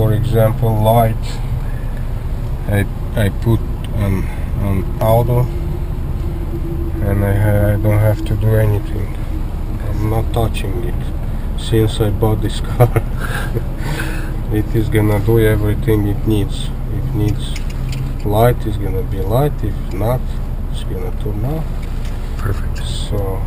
for example light. I, I put on, on auto and I, I don't have to do anything. I'm not touching it. Since I bought this car it is gonna do everything it needs. If needs light is gonna be light. If not it's gonna turn off. Perfect. so